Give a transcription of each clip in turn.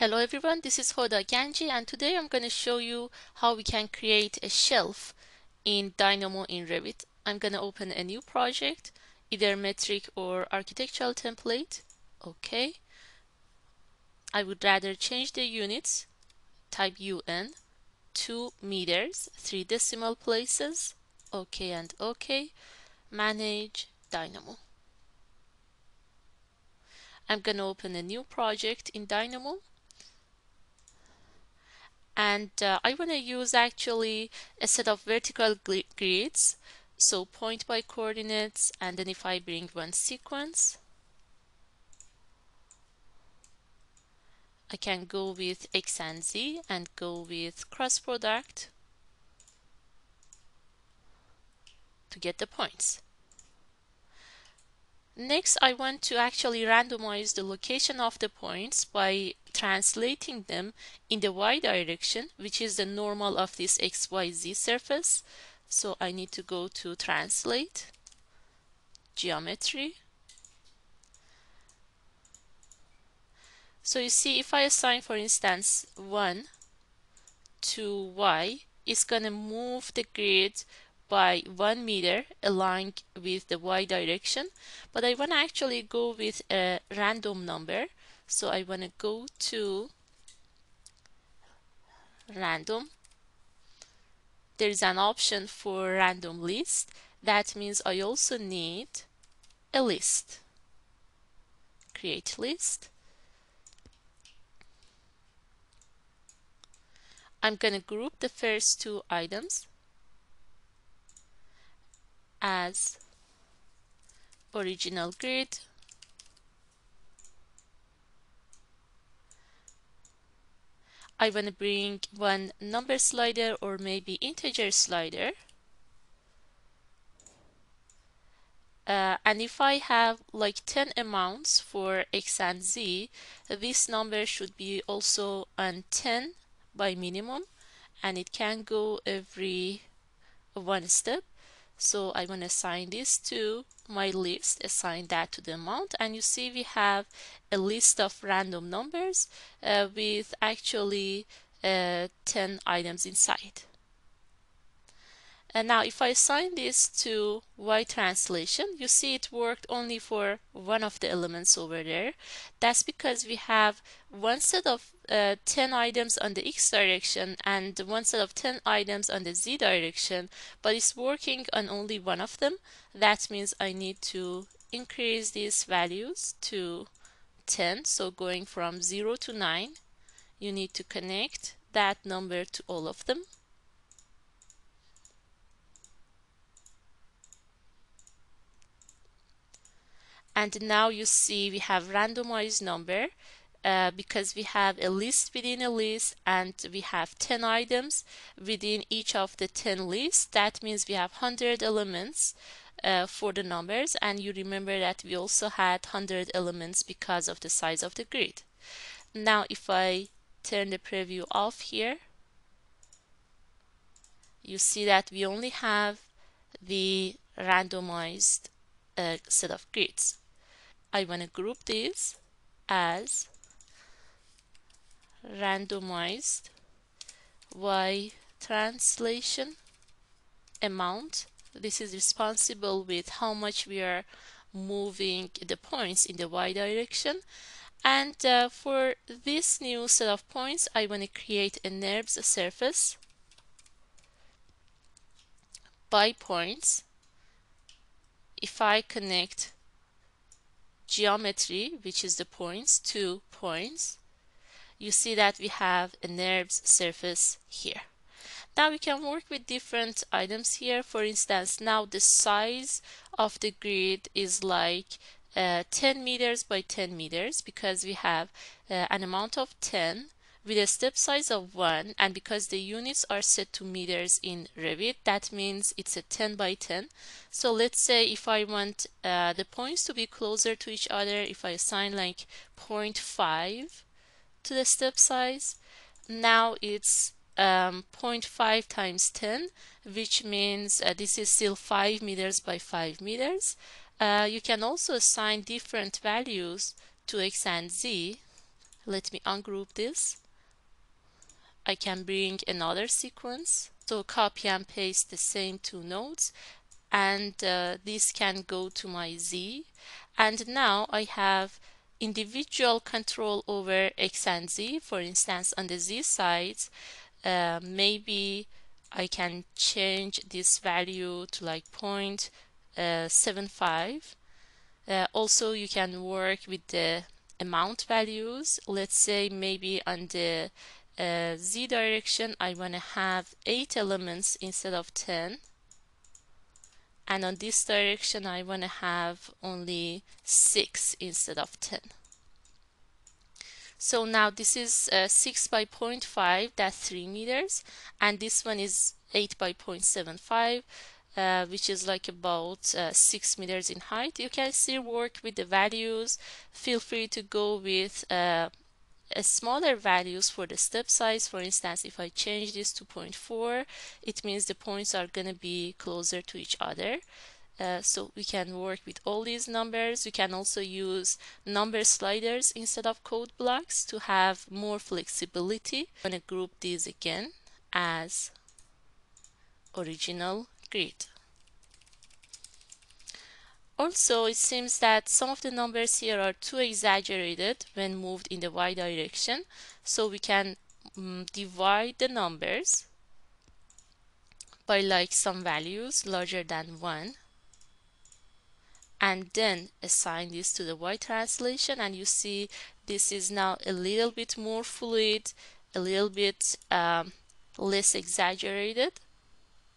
Hello everyone, this is Hoda Ganji and today I'm going to show you how we can create a shelf in Dynamo in Revit. I'm going to open a new project, either metric or architectural template. Okay. I would rather change the units, type UN, 2 meters, 3 decimal places, OK and OK, manage Dynamo. I'm going to open a new project in Dynamo and uh, I want to use actually a set of vertical grids so point by coordinates and then if I bring one sequence I can go with X and Z and go with cross product to get the points. Next, I want to actually randomize the location of the points by translating them in the y direction, which is the normal of this xyz surface. So I need to go to translate, geometry. So you see, if I assign, for instance, 1 to y, it's going to move the grid by one meter aligned with the y direction but I want to actually go with a random number. So I want to go to random. There is an option for random list. That means I also need a list. Create list. I'm going to group the first two items as original grid. I want to bring one number slider or maybe integer slider. Uh, and if I have like 10 amounts for x and z this number should be also on 10 by minimum and it can go every one step so I'm going to assign this to my list, assign that to the amount, and you see we have a list of random numbers uh, with actually uh, 10 items inside. And now if I assign this to Y translation, you see it worked only for one of the elements over there. That's because we have one set of uh, 10 items on the X direction and one set of 10 items on the Z direction, but it's working on only one of them. That means I need to increase these values to 10. So going from 0 to 9, you need to connect that number to all of them. And now you see we have randomized number uh, because we have a list within a list and we have 10 items within each of the 10 lists. That means we have 100 elements uh, for the numbers. And you remember that we also had 100 elements because of the size of the grid. Now if I turn the preview off here you see that we only have the randomized uh, set of grids I want to group these as randomized y translation amount. This is responsible with how much we are moving the points in the y direction. And uh, for this new set of points, I want to create a NURBS surface by points. If I connect geometry, which is the points, two points, you see that we have a NURBS surface here. Now we can work with different items here. For instance, now the size of the grid is like uh, 10 meters by 10 meters because we have uh, an amount of 10 with a step size of 1 and because the units are set to meters in Revit that means it's a 10 by 10 so let's say if I want uh, the points to be closer to each other if I assign like 0.5 to the step size now it's um, 0.5 times 10 which means uh, this is still 5 meters by 5 meters. Uh, you can also assign different values to x and z. Let me ungroup this I can bring another sequence. So copy and paste the same two nodes and uh, this can go to my Z. And now I have individual control over X and Z. For instance on the Z side, uh, maybe I can change this value to like uh, 0.75 uh, also you can work with the amount values. Let's say maybe on the uh, z direction I want to have 8 elements instead of 10 and on this direction I want to have only 6 instead of 10 so now this is uh, 6 by 0.5 that's 3 meters. And this one is 8 by 0.75 uh, which is like about uh, 6 meters in height. You can still work with the values. Feel free to go with uh, smaller values for the step size for instance if I change this to 0.4 it means the points are going to be closer to each other uh, so we can work with all these numbers. We can also use number sliders instead of code blocks to have more flexibility. I'm going to group these again as original grid. Also, it seems that some of the numbers here are too exaggerated when moved in the y direction. So we can um, divide the numbers by like some values larger than 1 and then assign this to the y translation and you see this is now a little bit more fluid a little bit um, less exaggerated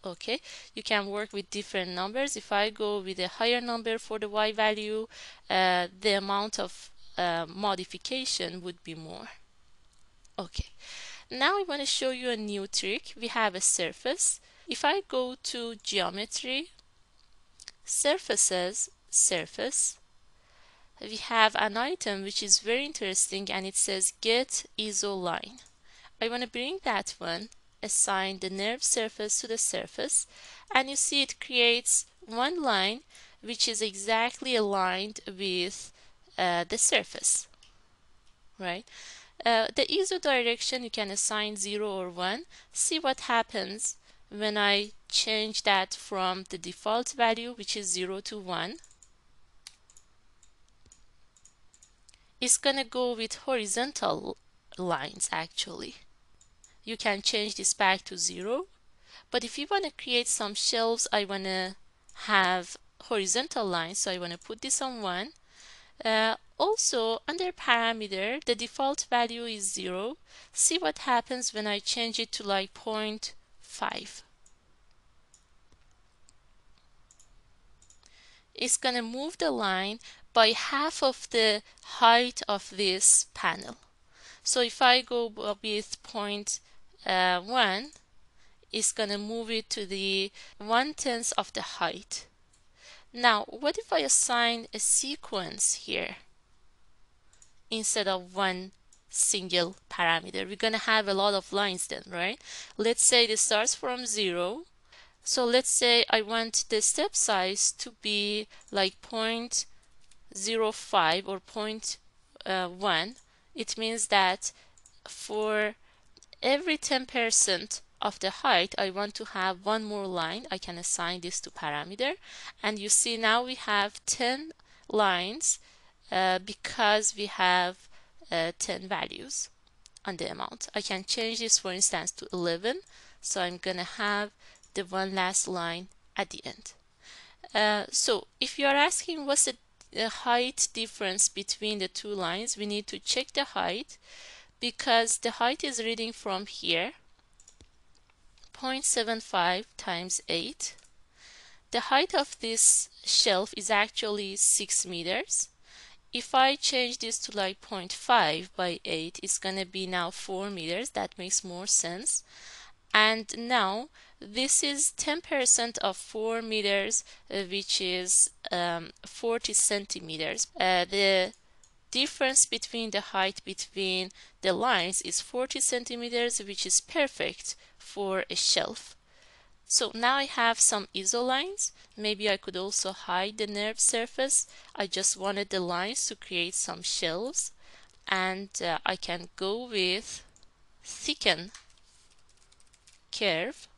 okay? You can work with different numbers. If I go with a higher number for the y value uh, the amount of uh, modification would be more. Okay. Now I want to show you a new trick. We have a surface. If I go to geometry surfaces surface we have an item which is very interesting and it says get iso line I want to bring that one assign the NURBS surface to the surface and you see it creates one line which is exactly aligned with uh, the surface right? Uh, the iso direction you can assign 0 or 1 see what happens when I change that from the default value which is 0 to 1 it's gonna go with horizontal lines actually you can change this back to zero. But if you want to create some shelves I want to have horizontal lines so I want to put this on one. Uh, also under parameter the default value is zero. See what happens when I change it to like 0.5 it's gonna move the line by half of the height of this panel. So if I go with point uh, 1, is going to move it to the one-tenth of the height. Now, what if I assign a sequence here instead of one single parameter? We're going to have a lot of lines then, right? Let's say this starts from 0. So let's say I want the step size to be like point 0.05 or uh, 0.1 it means that for every 10% of the height I want to have one more line. I can assign this to parameter. And you see now we have 10 lines uh, because we have uh, 10 values on the amount. I can change this for instance to 11 so I'm gonna have the one last line at the end. Uh, so if you are asking what's the the height difference between the two lines, we need to check the height because the height is reading from here 0.75 times 8. The height of this shelf is actually 6 meters. If I change this to like 0.5 by 8, it's going to be now 4 meters. That makes more sense. And now this is 10% of 4 meters, uh, which is um, 40 centimeters. Uh, the difference between the height between the lines is 40 centimeters, which is perfect for a shelf. So now I have some iso lines. Maybe I could also hide the NURBS surface. I just wanted the lines to create some shelves. and uh, I can go with thicken curve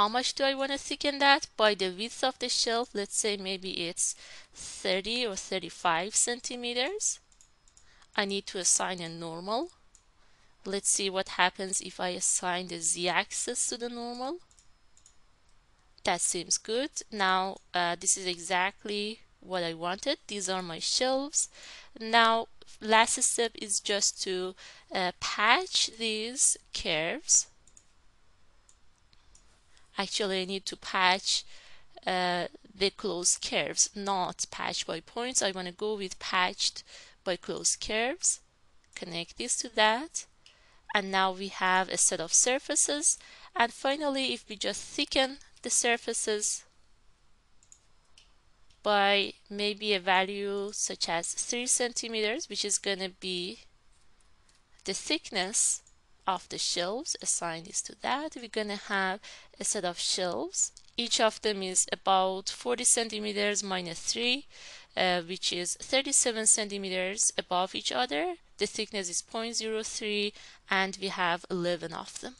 how much do I want to thicken that? By the width of the shelf let's say maybe it's 30 or 35 centimeters. I need to assign a normal. Let's see what happens if I assign the z-axis to the normal. That seems good. Now uh, this is exactly what I wanted. These are my shelves. Now last step is just to uh, patch these curves actually I need to patch uh, the closed curves not patch by points. I want to go with patched by closed curves. Connect this to that. And now we have a set of surfaces. And finally if we just thicken the surfaces by maybe a value such as 3 centimeters which is going to be the thickness of the shelves assign this to that. We're going to have a set of shelves. Each of them is about 40 centimeters minus 3 uh, which is 37 centimeters above each other. The thickness is 0.03 and we have 11 of them.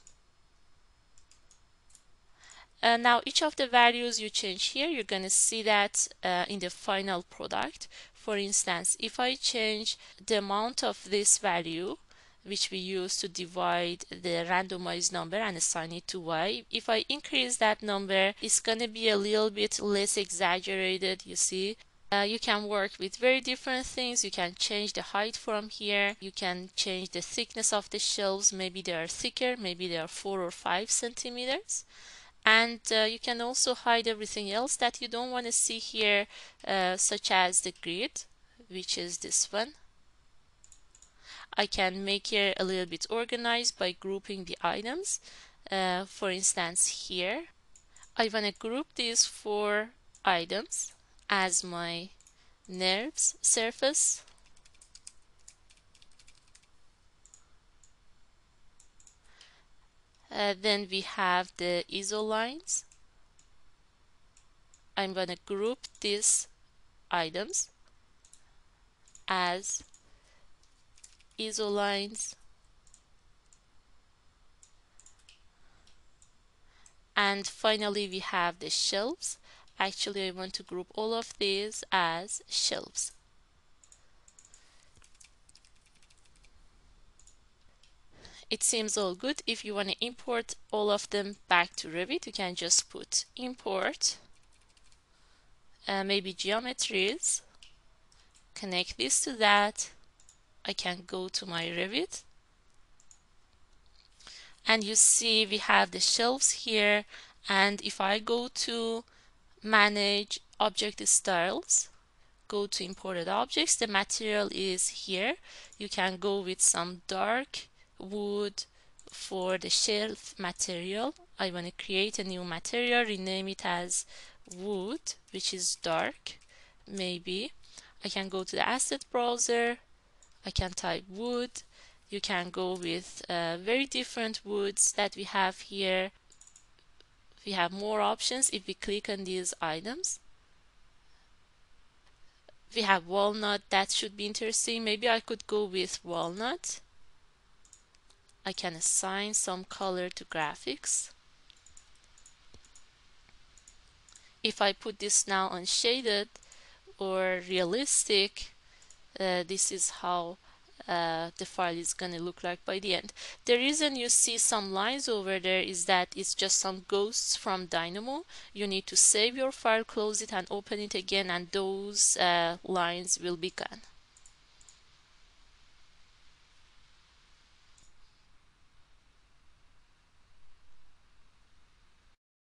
Uh, now each of the values you change here, you're going to see that uh, in the final product. For instance, if I change the amount of this value, which we use to divide the randomized number and assign it to y, if I increase that number, it's going to be a little bit less exaggerated, you see. Uh, you can work with very different things. You can change the height from here. You can change the thickness of the shelves. Maybe they are thicker, maybe they are 4 or 5 centimeters and uh, you can also hide everything else that you don't want to see here uh, such as the grid which is this one I can make it a little bit organized by grouping the items uh, for instance here I want to group these four items as my NURBS surface Uh, then we have the ISO lines. I'm going to group these items as ISO lines and finally we have the shelves actually I want to group all of these as shelves it seems all good. If you want to import all of them back to Revit, you can just put import, uh, maybe geometries, connect this to that. I can go to my Revit. And you see we have the shelves here. And if I go to manage object styles, go to imported objects, the material is here. You can go with some dark wood for the shelf material I want to create a new material rename it as wood which is dark maybe I can go to the asset browser I can type wood. You can go with uh, very different woods that we have here. We have more options if we click on these items. We have walnut. That should be interesting. Maybe I could go with walnut. I can assign some color to graphics. If I put this now on shaded or realistic, uh, this is how uh, the file is going to look like by the end. The reason you see some lines over there is that it's just some ghosts from Dynamo. You need to save your file, close it and open it again and those uh, lines will be gone.